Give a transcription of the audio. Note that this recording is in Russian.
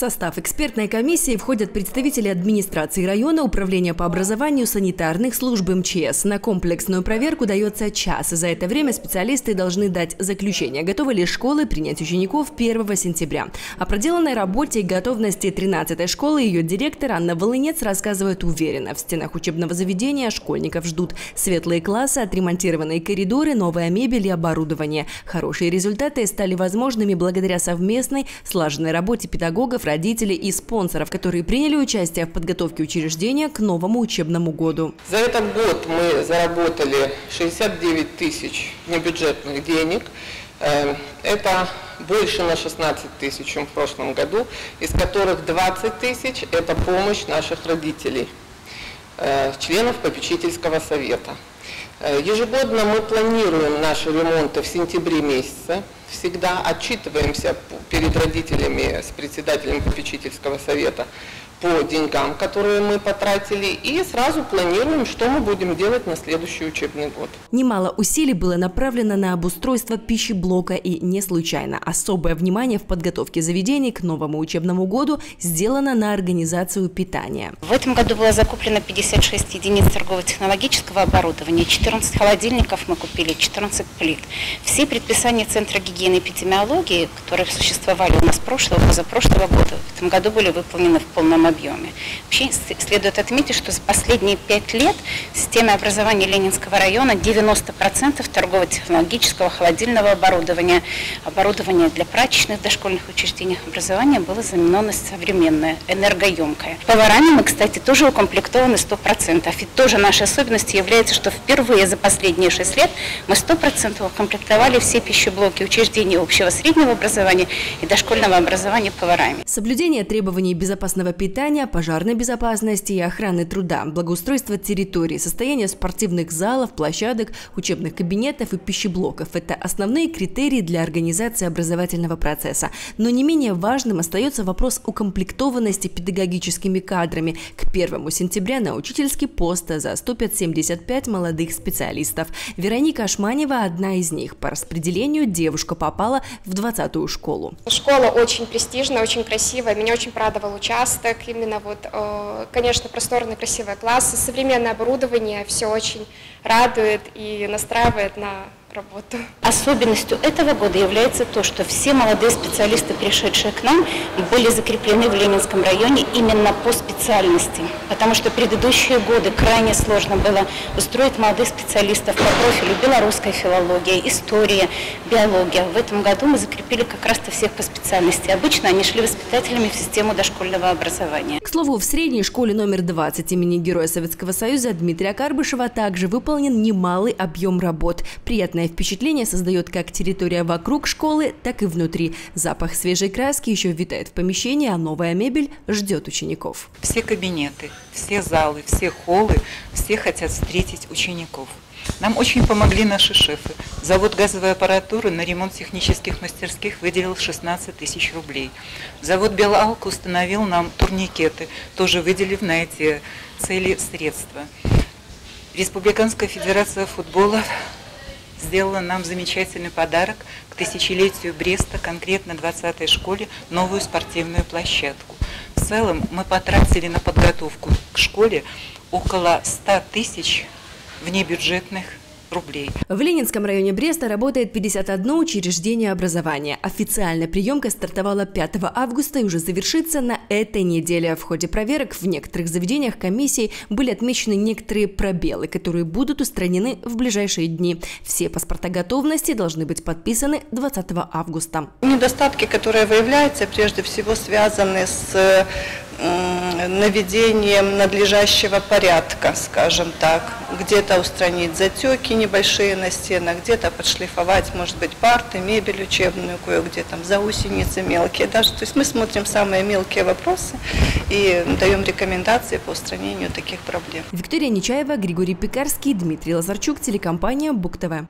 состав экспертной комиссии входят представители администрации района, управления по образованию, санитарных служб МЧС. На комплексную проверку дается час. За это время специалисты должны дать заключение, готовы ли школы принять учеников 1 сентября. О проделанной работе и готовности 13-й школы ее директор Анна Волынец рассказывает уверенно. В стенах учебного заведения школьников ждут светлые классы, отремонтированные коридоры, новая мебель и оборудование. Хорошие результаты стали возможными благодаря совместной, слаженной работе педагогов, родителей и спонсоров, которые приняли участие в подготовке учреждения к новому учебному году. За этот год мы заработали 69 тысяч небюджетных денег. Э, это больше на 16 тысяч, чем в прошлом году, из которых 20 тысяч – это помощь наших родителей, э, членов попечительского совета. Э, ежегодно мы планируем наши ремонты в сентябре месяце всегда отчитываемся перед родителями с председателем попечительского совета по деньгам, которые мы потратили, и сразу планируем, что мы будем делать на следующий учебный год. Немало усилий было направлено на обустройство пищеблока, и не случайно. Особое внимание в подготовке заведений к новому учебному году сделано на организацию питания. В этом году было закуплено 56 единиц торгово-технологического оборудования, 14 холодильников мы купили, 14 плит. Все предписания Центра гигиены и эпидемиологии, которые существовали у нас прошлого, позапрошлого года, в этом году были выполнены в полном объеме. Вообще следует отметить, что за последние пять лет в системе образования Ленинского района 90% торгово-технологического холодильного оборудования, оборудование для прачечных дошкольных учреждений образования было заменено на современное, энергоемкое. Поварами мы, кстати, тоже укомплектованы 100%. И тоже нашей особенностью является, что впервые за последние 6 лет мы 100% укомплектовали все пищеблоки учреждений общего среднего образования и дошкольного образования поварами. Соблюдение требований безопасного питания, пожарной безопасности и охраны труда, благоустройство территории, состояние спортивных залов, площадок, учебных кабинетов и пищеблоков – это основные критерии для организации образовательного процесса. Но не менее важным остается вопрос укомплектованности педагогическими кадрами. К 1 сентября на учительский пост заступят 75 молодых специалистов. Вероника Ашманева – одна из них. По распределению девушка попала в 20-ю школу. Школа очень престижная, очень красивая. Меня очень порадовал участок именно вот, э, конечно, просторные красивые классы, современное оборудование, все очень радует и настраивает на работу. Особенностью этого года является то, что все молодые специалисты, пришедшие к нам, были закреплены в Ленинском районе именно по специальности. Потому что предыдущие годы крайне сложно было устроить молодых специалистов по профилю белорусская филология, история, биология. В этом году мы закрепили как раз-то всех по специальности. Обычно они шли воспитателями в систему дошкольного образования. К слову, в средней школе номер 20 имени Героя Советского Союза Дмитрия Карбышева также выполнен немалый объем работ. Приятно Приятное впечатление создает как территория вокруг школы, так и внутри. Запах свежей краски еще витает в помещении, а новая мебель ждет учеников. Все кабинеты, все залы, все холлы, все хотят встретить учеников. Нам очень помогли наши шефы. Завод газовой аппаратуры на ремонт технических мастерских выделил 16 тысяч рублей. Завод Белалка установил нам турникеты, тоже выделив на эти цели средства. Республиканская федерация футбола сделала нам замечательный подарок к тысячелетию Бреста, конкретно 20-й школе, новую спортивную площадку. В целом мы потратили на подготовку к школе около 100 тысяч внебюджетных рублей. В Ленинском районе Бреста работает 51 учреждение образования. Официально приемка стартовала 5 августа и уже завершится на этой неделе. В ходе проверок в некоторых заведениях комиссии были отмечены некоторые пробелы, которые будут устранены в ближайшие дни. Все паспорта готовности должны быть подписаны 20 августа. Недостатки, которые выявляются, прежде всего связаны с наведением надлежащего порядка, скажем так. Где-то устранить затеки небольшие на стенах, где-то подшлифовать, может быть, парты, мебель учебную, кое-где там заусеницы мелкие. Даже, то есть мы смотрим самые мелкие вопросы и даем рекомендации по устранению таких проблем. Виктория Нечаева, Григорий Пекарский, Дмитрий Лазарчук, телекомпания Бук ТВ.